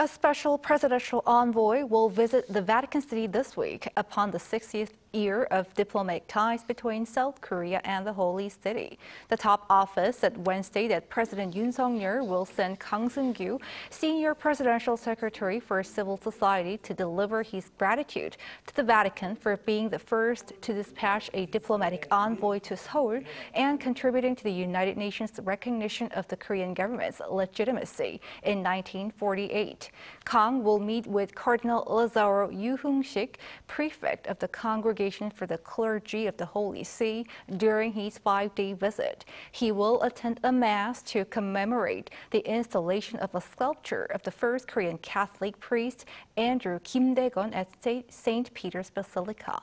A special presidential envoy will visit the Vatican City this week upon the 60th year of diplomatic ties between South Korea and the Holy City. The top office said Wednesday that President Yoon Suk-yeol will send Kang Seung-kyoo, senior presidential secretary for civil society, to deliver his gratitude to the Vatican for being the first to dispatch a diplomatic envoy to Seoul and contributing to the United Nations recognition of the Korean government's legitimacy in 1948. Kang will meet with Cardinal Lazzaro You Heung-sik, prefect of the Congregation Congregation for the Clergy of the Holy See during his five-day visit. He will attend a mass to commemorate the installation of a sculpture of the first Korean Catholic priest, Andrew Kim Tae-gon at St. Peter's Basilica.